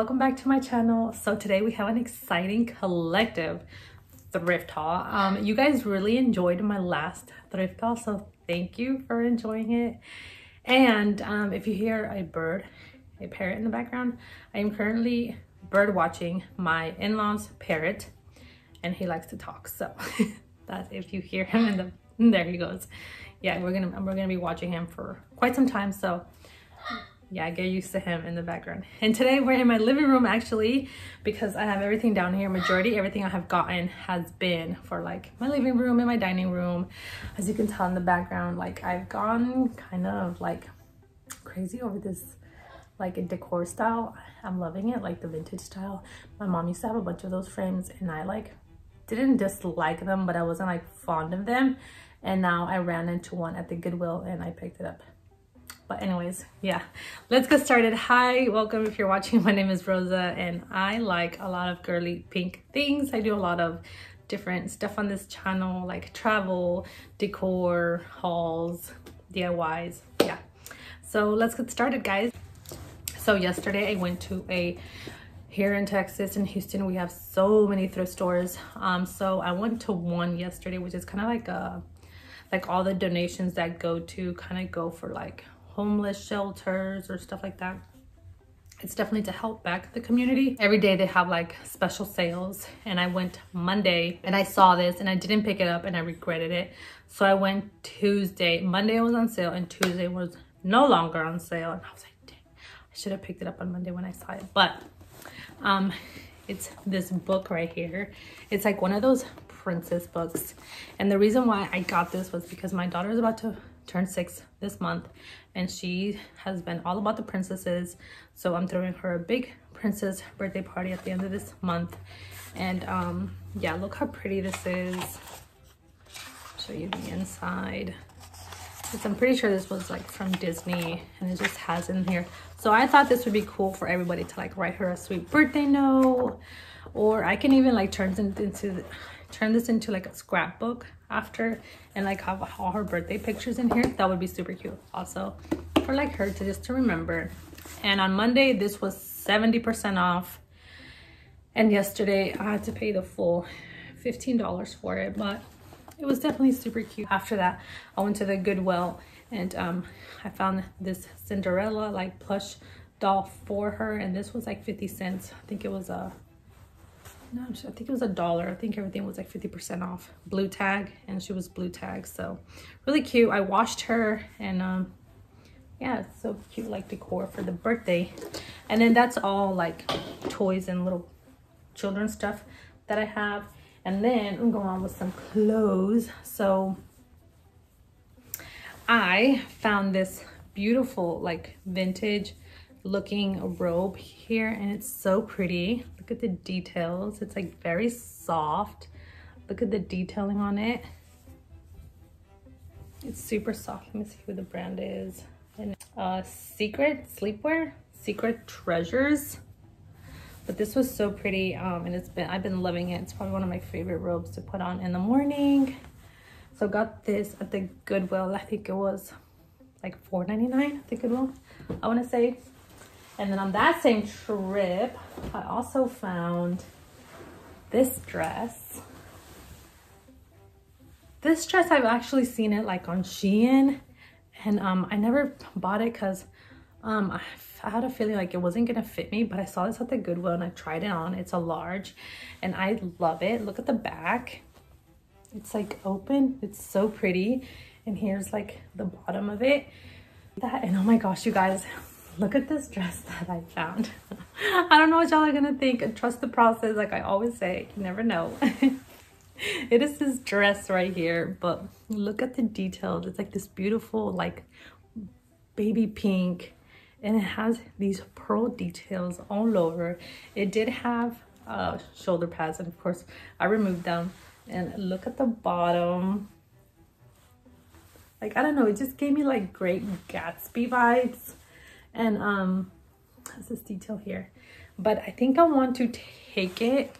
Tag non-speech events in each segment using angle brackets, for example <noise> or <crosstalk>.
welcome back to my channel. So today we have an exciting collective thrift haul. Um, you guys really enjoyed my last thrift haul, so thank you for enjoying it. And um, if you hear a bird, a parrot in the background, I am currently bird watching my in-laws parrot and he likes to talk. So <laughs> that's if you hear him in the, <laughs> there he goes. Yeah, we're gonna, we're gonna be watching him for quite some time. So yeah, get used to him in the background. <laughs> And today we're in my living room actually because I have everything down here. Majority everything I have gotten has been for like my living room and my dining room. As you can tell in the background, like I've gone kind of like crazy over this like a decor style. I'm loving it, like the vintage style. My mom used to have a bunch of those frames and I like didn't dislike them, but I wasn't like fond of them. And now I ran into one at the Goodwill and I picked it up but anyways, yeah, let's get started. Hi, welcome if you're watching. <laughs> My name is Rosa and I like a lot of girly pink things. I do a lot of different stuff on this channel like travel, decor, hauls, DIYs, yeah. So let's get started guys. So yesterday I went to a here in Texas in Houston we have so many thrift stores um so I went to one yesterday which is kind of like a like all the donations that go to kind of go for like homeless shelters or stuff like that it's definitely to help back the community. Every day they have like special sales and I went Monday and I saw this and I didn't pick it up and I regretted it. So I went Tuesday, Monday was on sale and Tuesday was no longer on sale. And I was like, dang, I should have picked it up on Monday when I saw it. But um, it's this book right here. It's like one of those princess books. And the reason why I got this was because my daughter is about to turn six this month and she has been all about the princesses. So i'm throwing her a big princess birthday party at the end of this month. And um yeah look how pretty this is. Show you the inside. I'm pretty sure this was like from disney and it just has in here. So i thought this would be cool for everybody to like write her a sweet birthday note. Or i can even like turn it into turn this into like a scrapbook after and like have all her birthday pictures in here that would be super cute. Also for like her to just to remember. And on monday this was 70 percent off. And yesterday i had to pay the full 15 dollars for it but it was definitely super cute. After that i went to the goodwill and um i found this cinderella like plush doll for her and this was like 50 cents. I think it was a no, I think it was a dollar. I think everything was like 50% off. Blue tag, and she was blue tag. So really cute. I washed her and um, yeah, it's so cute like decor for the birthday. And then that's all like toys and little children stuff that I have. And then I'm going on with some clothes. So I found this beautiful like vintage looking robe here and it's so pretty look at the details. It's like very soft. Look at the detailing on it. It's super soft. Let me see who the brand is. And uh secret sleepwear? Secret treasures. But this was so pretty um and it's been i've been loving it. It's probably one of my favorite robes to put on in the morning. So got this at the goodwill. I think it was like 4.99 at the goodwill i want to say and then on that same trip, I also found this dress. This dress, I've actually seen it like on Shein and um, I never bought it because um, I, had a feeling like it wasn't gonna fit me, but I saw this at the Goodwill and I tried it on. It's a large and I love it. Look at the back. It's like open, it's so pretty. And here's like the bottom of it. That, and oh my gosh, you guys, look at this dress <laughs> that I found. <laughs> I don't know what y'all are gonna think. Trust the process, like I always say, you never know. <laughs> it is this dress right here, but look at the details. It's like this beautiful, like baby pink, and it has these pearl details all over. It did have uh, shoulder pads, and of course, I removed them. And look at the bottom. Like, I don't know, it just gave me like great Gatsby vibes and um has this detail here but i think i want to take it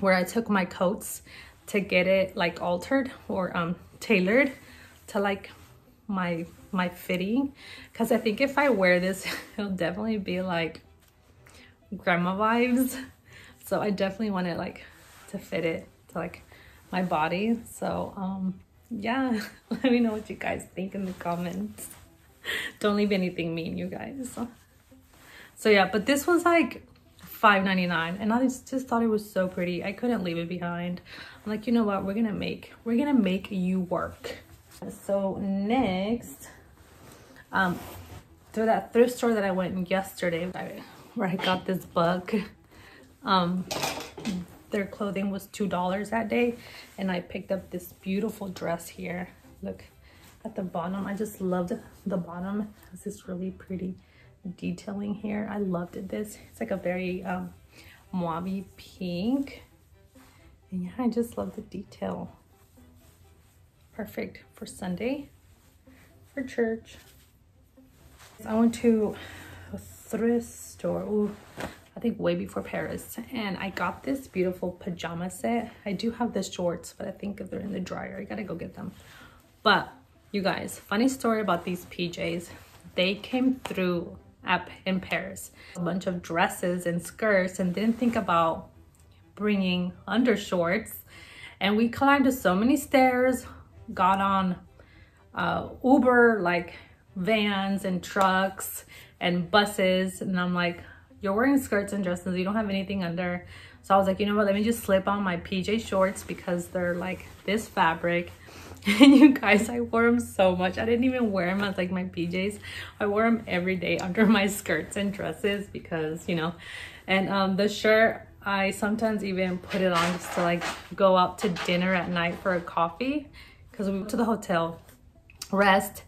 where i took my coats to get it like altered or um tailored to like my my fitting because i think if i wear this <laughs> it'll definitely be like grandma vibes. So I definitely want it like to fit it to like my body. So um yeah, <laughs> let me know what you guys think in the comments. Don't leave anything mean, you guys. So yeah, but this was like $5.99 and I just, thought it was so pretty. I couldn't leave it behind. I'm like, you know what? We're gonna make, we're gonna make you work. So next, um, to that thrift store that I went yesterday, where I got this book, um, their clothing was $2 that day. And I picked up this beautiful dress here. Look at the bottom. I just loved the bottom. It has this really pretty detailing here. I loved. This it's like a very um, mauve pink. And yeah, I just love the detail. Perfect for Sunday, for church. I went to a thrift store. Ooh, I think way before Paris. And I got this beautiful pajama set. I do have the shorts, but I think if they're in the dryer, I gotta go get them. But you guys, funny story about these PJs. They came through up in Paris. A bunch of dresses and skirts and didn't think about bringing undershorts. And we climbed so many stairs, got on uh, Uber, like vans and trucks and buses. And I'm like, you're wearing skirts and dresses, you don't have anything under. So I was like, you know what, let me just slip on my PJ shorts because they're like this fabric. <laughs> And you guys, I wore them so much. I didn't even wear them as like my PJs. I wore them every day <laughs> under my skirts and dresses because, you know, and um, the shirt, I sometimes even put it on just to like go out to dinner at night for a coffee because we went to the hotel, rest,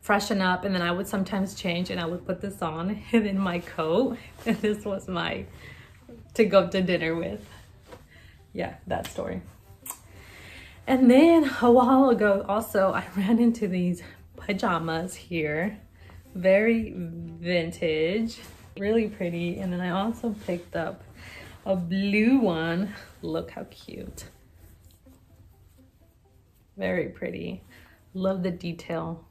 freshen up, and then I would sometimes change and I would put this on <laughs> and then my coat. And this was my, to go to dinner with. Yeah, that story. And then a while ago, also, I <laughs> ran into these pajamas here. Very vintage, really pretty. And then I also picked up a blue one. Look how cute. Very pretty. Love the detail.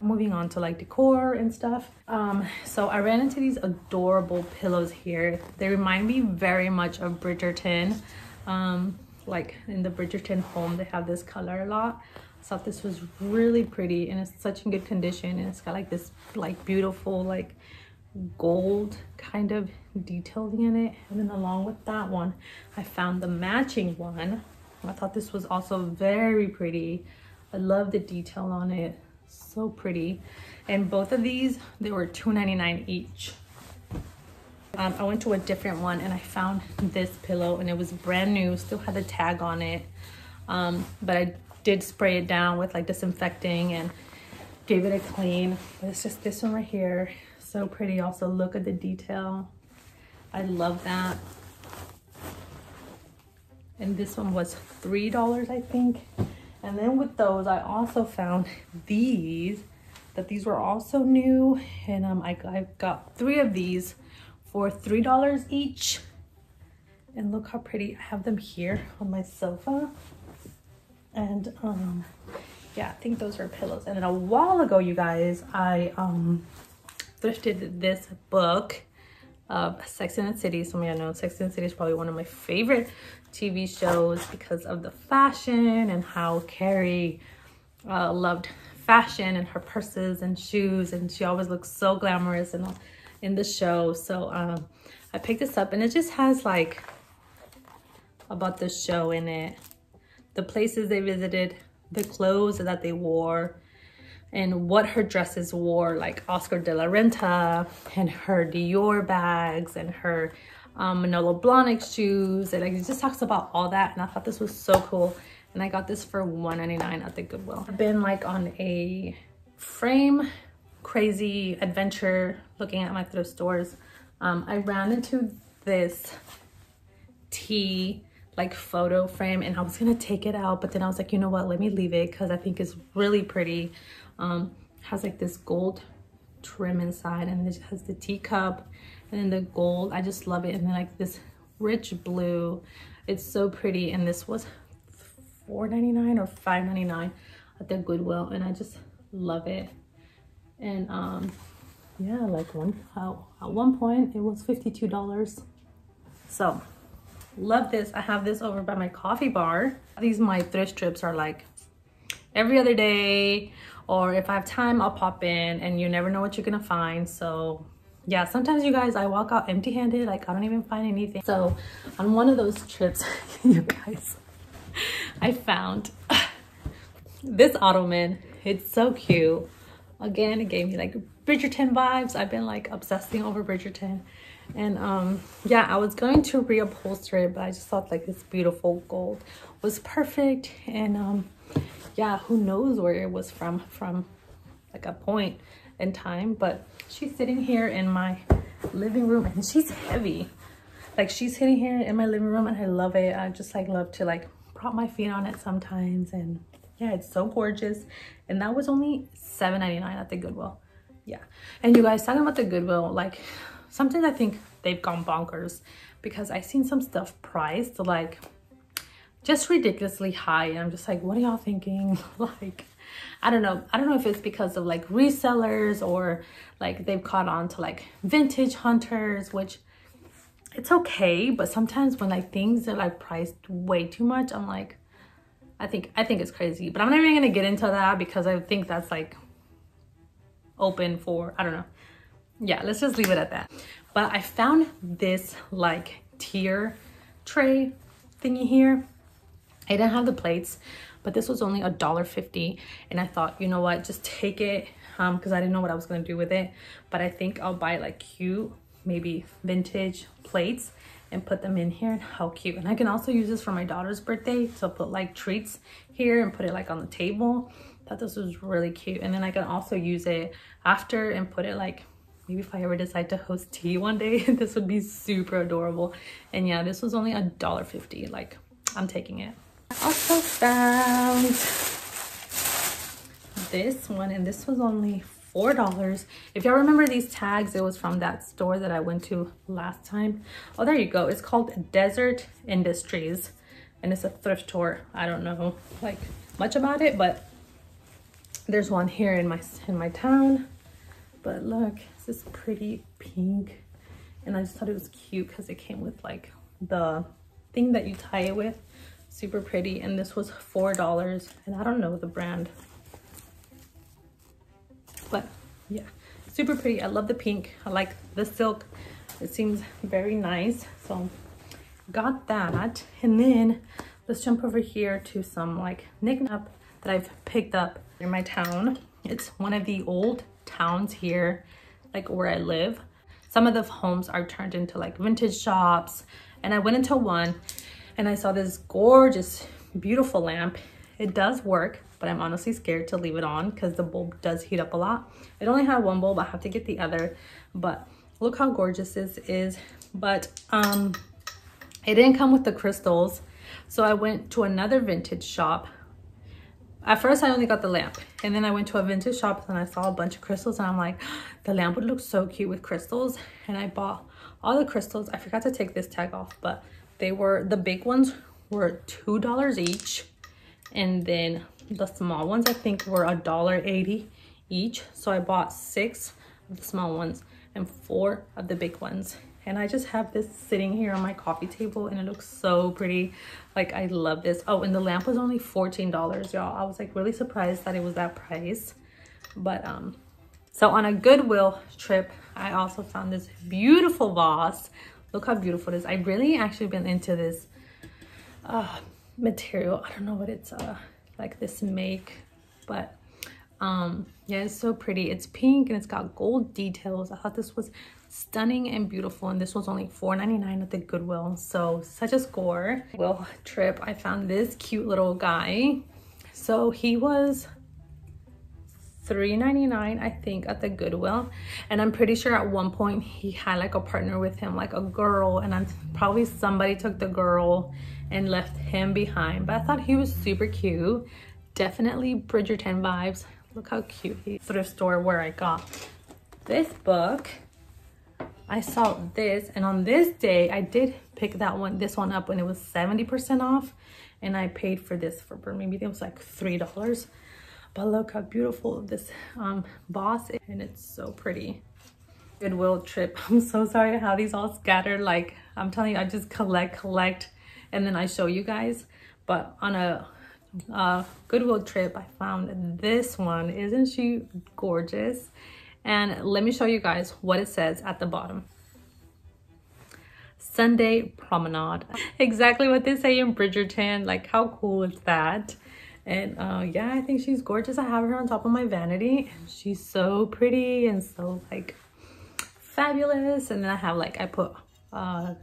Moving on to like decor and stuff. Um, so I ran into these adorable pillows here. They remind me very much of Bridgerton. Um, like in the Bridgerton home, they have this color a lot. I thought this was really pretty and it's such in good condition. And it's got like this like beautiful like gold kind of detailing in it. And then along with that one, I found the matching one. I thought this was also very pretty. I love the detail on it. So pretty. And both of these, they were $2.99 each. Um, I went to a different one and I found this pillow and it was brand new, still had the tag on it. Um, but I did spray it down with like disinfecting and gave it a clean. But it's just this one right here. So pretty. Also look at the detail. I love that. And this one was $3, I think. And then with those, I also found these, that these were also new. And um, I, I got three of these for $3 each. And look how pretty. I have them here on my sofa. And um, yeah, I think those are pillows. And then a while ago, you guys, I um, thrifted this book of Sex and the City. Some of you know Sex and the City is probably one of my favorite TV shows because of the fashion and how Carrie uh, loved fashion and her purses and shoes. And she always looks so glamorous and in the show. So um, I picked this up and it just has like about the show in it. The places they visited, the clothes that they wore, and what her dresses wore, like Oscar de la Renta and her Dior bags and her um, Manolo Blahnik shoes. And like, it just talks about all that. And I thought this was so cool. And I got this for $1.99 at the Goodwill. I've been like on a frame crazy adventure looking at my thrift stores. Um, I ran into this tea like photo frame and I was gonna take it out but then I was like you know what? Let me leave it because I think it's really pretty. Um has like this gold trim inside and it has the teacup and then the gold. I just love it. And then like this rich blue. It's so pretty. And this was $4.99 or $5.99 at the Goodwill and I just love it and um yeah, like one, uh, at one point it was $52. So love this. I have this over by my coffee bar. These my thrift trips are like every other day or if I have time, I'll pop in and you never know what you're gonna find. So yeah, sometimes you guys, I walk out empty handed, like I don't even find anything. So on one of those trips, <laughs> you guys, I found <laughs> this ottoman. It's so cute. Again, it gave me like Bridgerton vibes. I've been like obsessing over Bridgerton. And um, yeah, I was going to reupholster it, but I just thought like this beautiful gold was perfect. And um, yeah, who knows where it was from, from like a point in time. But she's sitting here in my living room and she's heavy. Like she's sitting here in my living room and I love it. I just like love to like prop my feet on it sometimes. And yeah, it's so gorgeous. And that was only $7.99 at the Goodwill. Yeah. And you guys talking about the Goodwill, like sometimes I think they've gone bonkers because i've seen some stuff priced like just ridiculously high. And I'm just like, what are y'all thinking? <laughs> like, I don't know. I don't know if it's because of like resellers or like they've caught on to like vintage hunters, which it's okay. But sometimes when like things are like priced way too much, I'm like, I think, I think it's crazy, but I'm not even to get into that because I think that's like open for, I don't know. Yeah, let's just leave it at that. But I found this like tier tray thingy here. I didn't have the plates, but this was only a dollar fifty, and I thought you know what just take it um because i didn't know what i was to do with it but i think i'll buy like cute maybe vintage plates and put them in here. And how cute. And i can also use this for my daughter's birthday to put like treats here and put it like on the table. Thought this was really cute. And then i can also use it after and put it like maybe if i ever decide to host <laughs> tea one day <laughs> this would be super adorable. And yeah this was only a dollar fifty. Like i'm taking it. I also found this one and this was only four dollars. If y'all remember these tags it was from that store that i went to last time. Oh there you go. It's called Deseret Industries and it's a thrift store. I don't know like much about it but there's one here in my in my town. But look this is pretty pink and i just thought it was cute because it came with like the thing that you tie it with. Super pretty and this was four dollars and i don't know the brand but yeah. Super pretty. I love the pink. I like the silk. It seems very nice. So got that. And then let's jump over here to some like knickknack that i've picked up in my town. It's one of the old towns here like where i live. Some of the homes are turned into like vintage shops. And i went into one and I saw this gorgeous, beautiful lamp. It does work, but I'm honestly scared to leave it on because the bulb does heat up a lot. It only had one bulb, I have to get the other, but look how gorgeous this is. But um, it didn't come with the crystals. So I went to another vintage shop. At first, I only got the lamp. And then I went to a vintage shop and I saw a bunch of crystals. And I'm like, <gasps> the lamp would look so cute with crystals. And I bought all the crystals. I forgot to take this tag off, but they were, the big ones were $2 each. And then the small ones, I think were a dollar eighty each. So I bought six of the small ones and four of the big ones. And I just have this sitting here on my coffee table and it looks so pretty. Like I love this. Oh, and the lamp was only $14, y'all. I was like really surprised that it was that price. But um, so on a Goodwill trip, I also found this beautiful vase Look how beautiful it is. I've really actually been into this uh, material. I don't know what it's uh, like this make, but um, yeah, it's so pretty. It's pink and it's got gold details. I thought this was stunning and beautiful and this was only $4.99 at the Goodwill. So such a score. Well, trip, I found this cute little guy. So he was $3.99 I think at the Goodwill and I'm pretty sure at one point he had like a partner with him like a girl and I'm probably somebody took the girl and left him behind. But I thought he was super cute. Definitely Bridgerton vibes. Look how cute he thrift store where I got this book. I saw this and on this day I did pick that one this one up when it was 70% off and I paid for this for maybe it was like three dollars. But look how beautiful this um, boss is and it's so pretty. Goodwill trip. <laughs> I'm so sorry how these all scattered. Like, I'm telling you, I just collect, collect, and then I show you guys. But on a Goodwill trip, I found this one. Isn't she gorgeous? And let me show you guys what it says at the bottom. Sunday promenade. Exactly what they say in Bridgerton. Like, how cool is that? And uh, yeah, I think she's gorgeous. I have her on top of my vanity. And she's so pretty and so like fabulous. And then I have like, I put uh,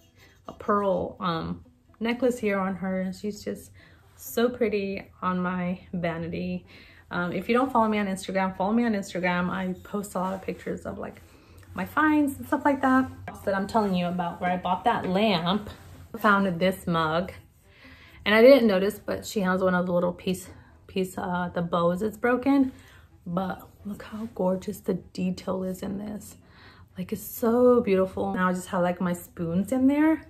a pearl um, necklace here on her. And she's just so pretty on my vanity. Um, if you don't follow me on Instagram, follow me on Instagram. I post a lot of pictures of like my finds and stuff like that that I'm telling you about where I bought that lamp. Found this mug and I didn't notice, but she has one of the little piece, piece, uh, the bows is broken. But look how gorgeous the detail is in this. Like it's so beautiful. Now I just have like my spoons in there.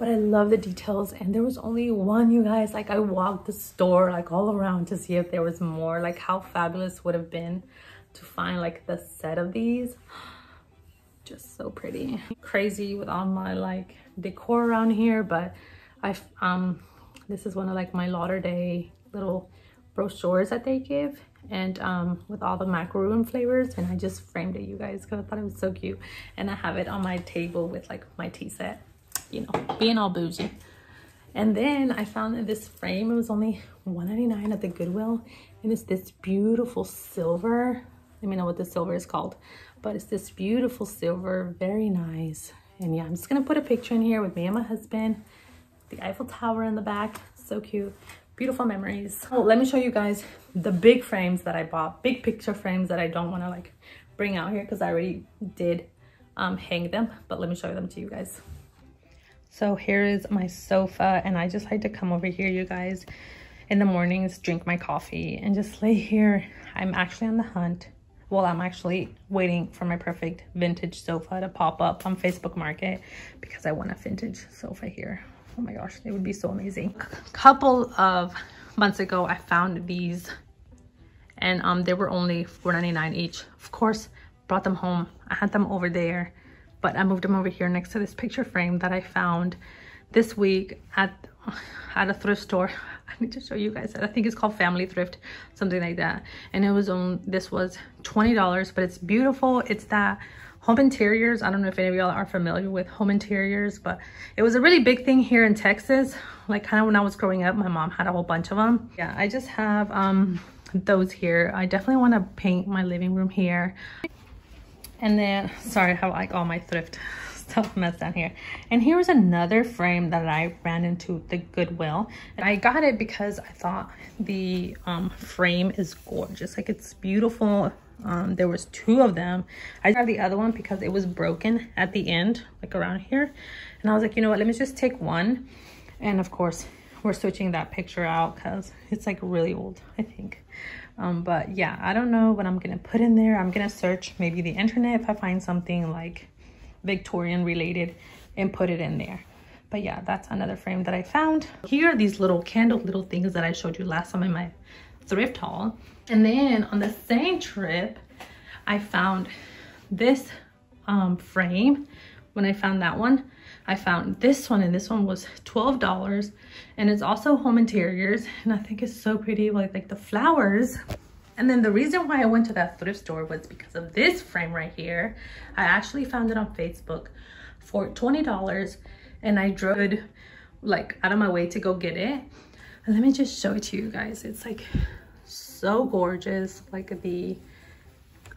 But I love the details and there was only one, you guys. Like I walked the store like all around to see if there was more. Like how fabulous would have been to find like the set of these. <gasps> Just so pretty. Crazy with all my like decor around here, but I um this is one of like my Ladurée little brochures that they give and um, with all the macaroon flavors and I just framed it you guys because I thought it was so cute and I have it on my table with like my tea set you know being all bougie and then I found this frame it was only 1.99 at the Goodwill and it's this beautiful silver let me know what the silver is called but it's this beautiful silver very nice and yeah I'm just gonna put a picture in here with me and my husband the Eiffel Tower in the back. So cute. Beautiful memories. Oh, let me show you guys the big frames that I bought. Big picture frames that I don't want to like bring out here because I already did um, hang them. But let me show them to you guys. So here is my sofa and I just like to come over here, you guys, in the mornings, drink my coffee and just lay here. I'm actually on the hunt. Well, I'm actually waiting for my perfect vintage sofa to pop up on Facebook Market because I want a vintage sofa here. Oh my gosh it would be so amazing. A couple of months ago i found these and um they were only 4.99 each. Of course brought them home. I had them over there but i moved them over here next to this picture frame that i found this week at at a thrift store <laughs> i need to show you guys that i think it's called family thrift something like that and it was on this was 20 dollars but it's beautiful it's that home interiors. I don't know if any of y'all are familiar with home interiors, but it was a really big thing here in Texas. Like kind of when I was growing up, my mom had a whole bunch of them. Yeah, I just have um, those here. I definitely want to paint my living room here. And then, sorry, I have like all my thrift <laughs> stuff messed down here. And here's another frame that I ran into the Goodwill. And I got it because I thought the um, frame is gorgeous. Like it's beautiful um, there was two of them. I grabbed the other one because it was broken at the end, like around here. And I was like, you know what, let me just take one. And of course, we're switching that picture out because it's like really old, I think. Um, but yeah, I don't know what I'm going to put in there. I'm going to search maybe the internet if I find something like Victorian related and put it in there. But yeah, that's another frame that I found. Here are these little candle little things that I showed you last time in my thrift haul. And then on the same trip, I found this um, frame. When I found that one, I found this one and this one was $12 and it's also home interiors and I think it's so pretty like like the flowers. And then the reason why I went to that thrift store was because of this frame right here. I actually found it on Facebook for $20 and I drove like out of my way to go get it. And let me just show it to you guys. It's like so gorgeous. Like the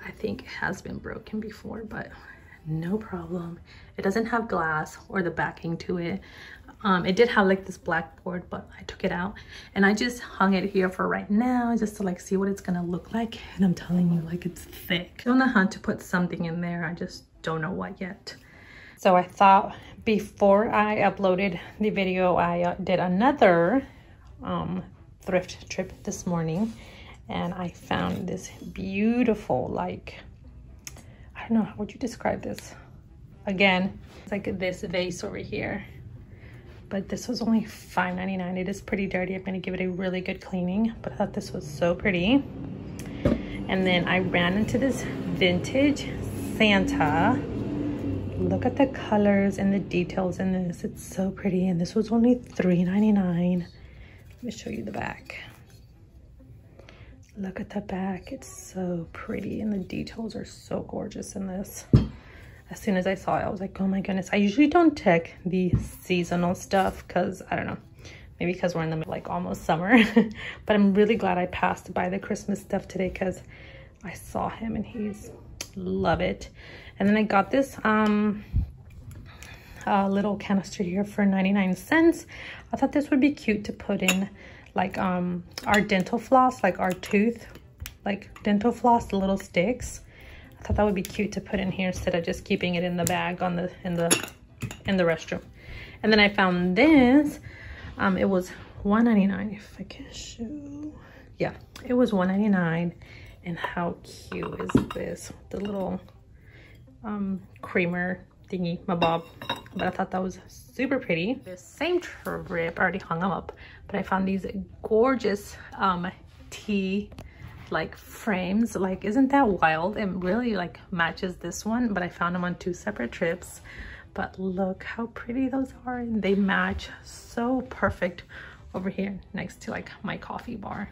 i think it has been broken before but no problem. It doesn't have glass or the backing to it. Um, it did have like this blackboard but i took it out. And i just hung it here for right now just to like see what it's gonna look like. <laughs> And i'm telling you like it's thick. On the hunt to put something in there. I just don't know what yet. So i thought before i uploaded the video i uh, did another um, thrift trip this morning. And I found this beautiful like I don't know how would you describe this again it's like this vase over here but this was only $5.99 it is pretty dirty I'm gonna give it a really good cleaning but I thought this was so pretty and then I ran into this vintage Santa. Look at the colors and the details in this. It's so pretty. And this was only $3.99. Let me show you the back. Look at the back. It's so pretty. And the details are so gorgeous in this. As soon as I saw it, I was like, oh my goodness. I usually don't take the seasonal stuff because, I don't know, maybe because we're in the like almost summer. <laughs> but I'm really glad I passed by the Christmas stuff today because I saw him and he's love it. And then I got this um uh, little canister here for 99 cents. I thought this would be cute to put in like um our dental floss, like our tooth, like dental floss, the little sticks. I thought that would be cute to put in here instead of just keeping it in the bag on the in the in the restroom. And then I found this. Um, it was 1.99 if I can show. Yeah, it was 1.99. And how cute is this? The little um, creamer thingy, my bob. But I thought that was super pretty. The same trip, I already hung them up, but I found these gorgeous um, tea like frames. Like, isn't that wild? It really like matches this one, but I found them on two separate trips. But look how pretty those are. And they match so perfect over here next to like my coffee bar.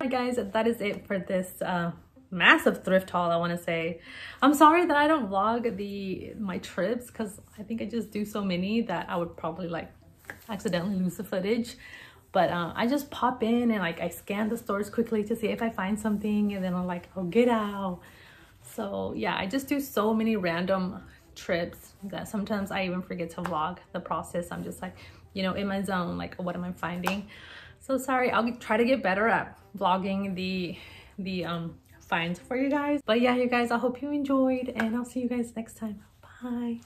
Hi guys, that is it for this uh, massive thrift haul, I want to say. I'm sorry that I don't vlog the my trips because I think I just do so many that I would probably like accidentally lose the footage. But uh, I just pop in and like I scan the stores quickly to see if I find something and then I'm like, oh, get out. So yeah, I just do so many random trips that sometimes I even forget to vlog the process. I'm just like, you know, in my zone, like what am I finding? So sorry, I'll try to get better at vlogging the the um finds for you guys. But yeah, you guys, I hope you enjoyed and I'll see you guys next time. Bye.